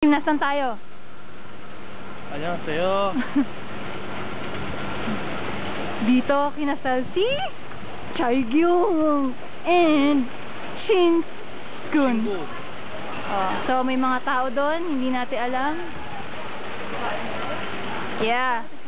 Nasaan tayo? 안녕하세요. Dito kinasal si Chaegyung and Shin Kun. Oh, so may mga tao doon, hindi natin alam. Yeah.